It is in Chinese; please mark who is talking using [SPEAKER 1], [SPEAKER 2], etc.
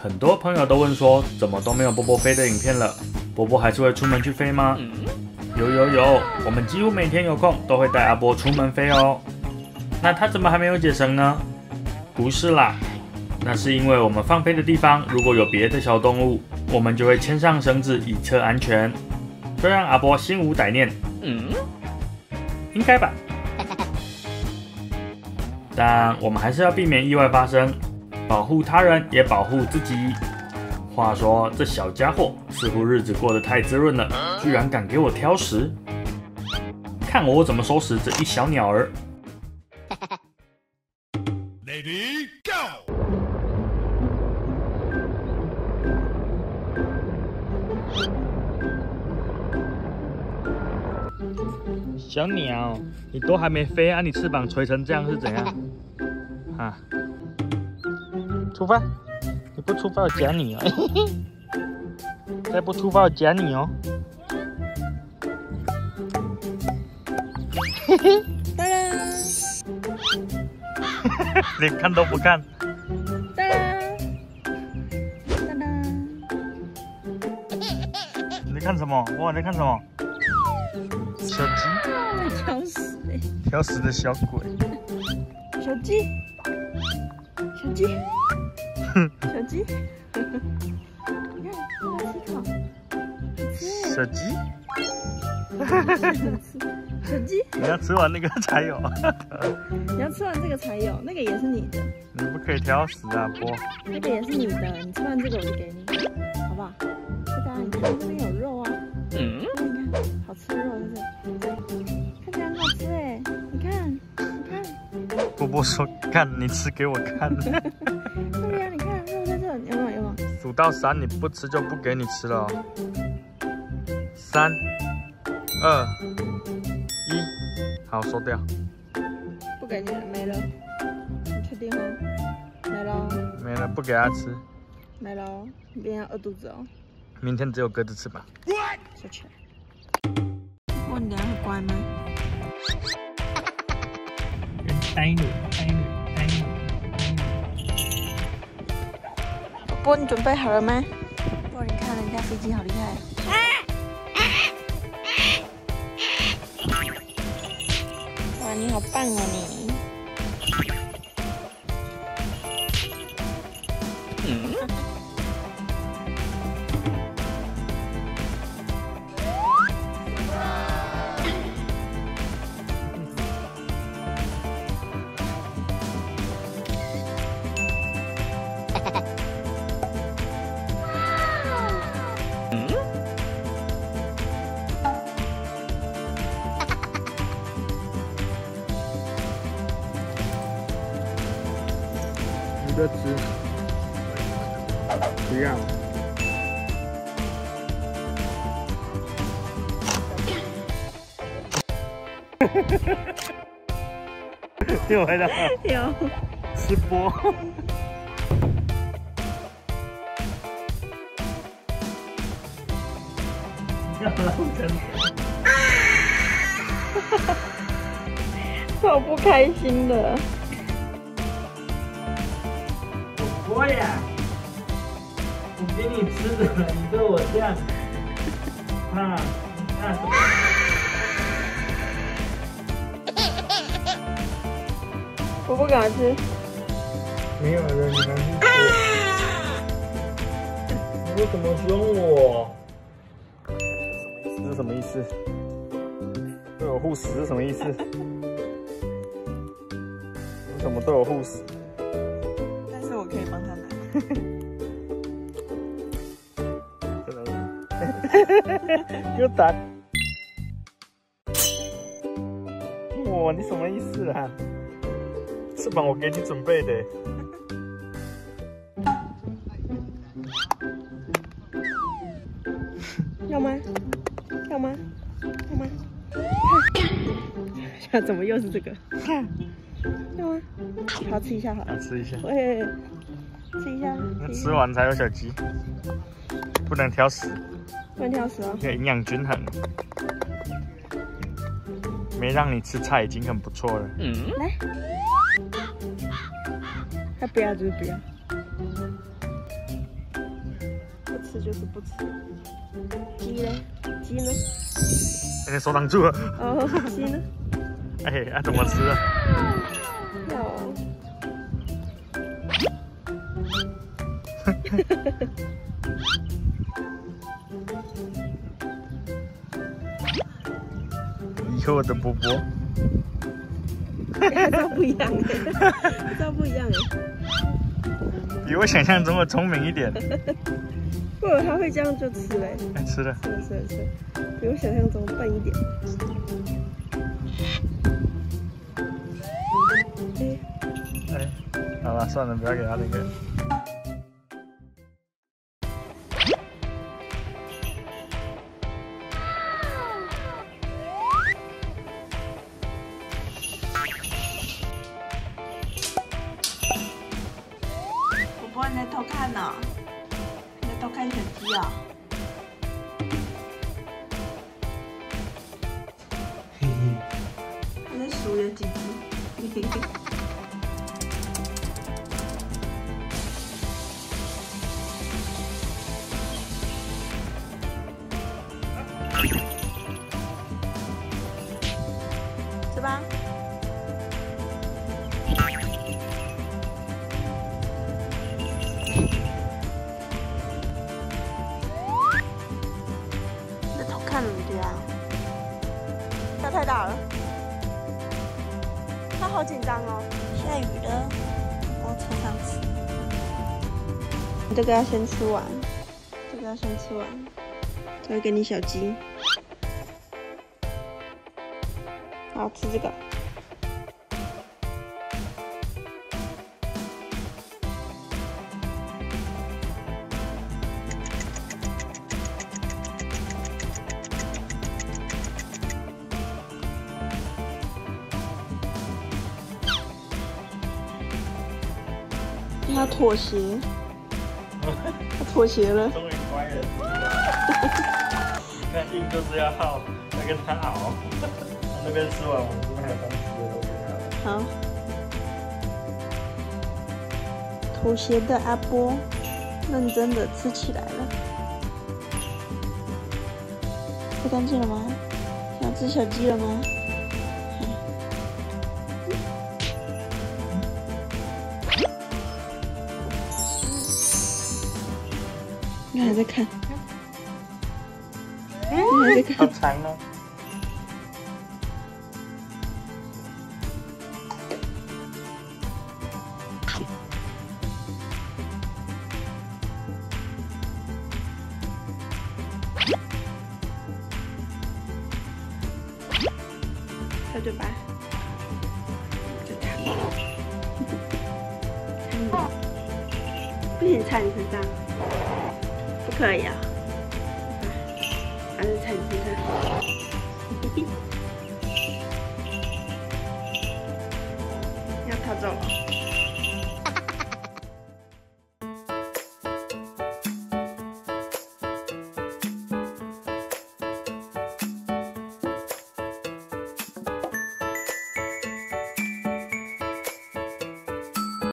[SPEAKER 1] 很多朋友都问说，怎么都没有波波飞的影片了？波波还是会出门去飞吗？有有有，我们几乎每天有空都会带阿波出门飞哦。那他怎么还没有解绳呢？不是啦，那是因为我们放飞的地方如果有别的小动物，我们就会牵上绳子以测安全。这让阿波心无歹念，嗯，应该吧，但我们还是要避免意外发生。保护他人也保护自己。话说，这小家伙似乎日子过得太滋润了，居然敢给我挑食。看我怎么收拾这一小鸟儿！Lady Go！小鸟，你都还没飞啊，你翅膀垂成这样是怎样？啊！出发！你不出发我夹你哦！再不出发我夹你哦！嘿嘿，哒啦！连看都不看！哒啦！哒啦！你在看什么？哇，在看什么？小鸡！
[SPEAKER 2] 挑食！
[SPEAKER 1] 挑食的小鬼！
[SPEAKER 2] 小鸡！小鸡！小鸡，你看，吃口，吃。
[SPEAKER 1] 小鸡，
[SPEAKER 2] 小鸡，
[SPEAKER 1] 你要吃完那个才有。
[SPEAKER 2] 你要吃完这个才有，那个也是你的。
[SPEAKER 1] 你不可以挑食啊，波。
[SPEAKER 2] 那个也是你的，你吃完这个我就给你，好不好？这个啊，你看这边有肉啊。嗯。你看，好吃的肉在这，看好吃哎，你看，你看。
[SPEAKER 1] 波波说：“看，你吃给我看。”数到三，你不吃就不给你吃了。三、二、一，好收掉。
[SPEAKER 2] 不给你了，没了。你确定哦？没了。
[SPEAKER 1] 没了，不给他吃。
[SPEAKER 2] 没了，你别要饿肚子哦。
[SPEAKER 1] 明天只有鸽子吃吧。
[SPEAKER 2] 收起来。哇，你很乖吗？
[SPEAKER 1] 呆女，呆女，呆女。
[SPEAKER 2] 波，你准备好了吗？波，你看人家飞机好厉害。哇，你好棒哦你。
[SPEAKER 1] 不吃，不要。有回答？
[SPEAKER 2] 有。
[SPEAKER 1] 吃播。要老真。
[SPEAKER 2] 好不开心的。
[SPEAKER 1] 我呀，我给你吃的，你对我这样，啊，那什么？
[SPEAKER 2] 我不敢吃。
[SPEAKER 1] 没有人，你敢去吃。你为什么凶我？这是什么意思？对我护食是什么意思？为什么对我护食？又打！哇，你什么意思啊？翅膀我给你准备的。
[SPEAKER 2] 要吗？要吗？要吗？看，怎么又是这个？要吗？好吃一下，好。
[SPEAKER 1] 吃一下。
[SPEAKER 2] 喂。吃一下，
[SPEAKER 1] 吃完才有小鸡，不能挑食，
[SPEAKER 2] 不能挑食哦，
[SPEAKER 1] 要营养均衡。没让你吃菜已经很不错了。嗯，来，
[SPEAKER 2] 他不要就是不要。不吃就是不吃。鸡呢？鸡呢？
[SPEAKER 1] 哎，手挡住了。
[SPEAKER 2] 哦，鸡呢？
[SPEAKER 1] 哎，要怎么吃？
[SPEAKER 2] 要。
[SPEAKER 1] 以我的波波。
[SPEAKER 2] 这不一样哎，这不一样哎，
[SPEAKER 1] 比我想象中的聪明一点。
[SPEAKER 2] 不然他会这样就吃嘞？
[SPEAKER 1] 吃了，
[SPEAKER 2] 吃了，吃了，吃了，比我想象中笨一点。
[SPEAKER 1] 哎，好了，算了，不要给他那个。
[SPEAKER 2] 你在偷看呢？你在偷看手机啊？嘿嘿，我在数有几只？嘿嘿嘿。吃下太大了，他好紧张哦。下雨了，我冲上吃。这个要先吃完，这个要先吃完，才会给你小鸡。好吃这个。他妥协，他妥协了。
[SPEAKER 1] 终于乖了。看硬就是要耗，要跟他熬。他那边吃完，我们这边还有刚吃的都给他。
[SPEAKER 2] 好。妥协的阿波，认真的吃起来了。吃干净了吗？想吃小鸡了吗？在看？你还在看？
[SPEAKER 1] 好长哦！
[SPEAKER 2] 小嘴巴，就它，不行，踩你身上。可以啊。还是铲子你看。要逃走了。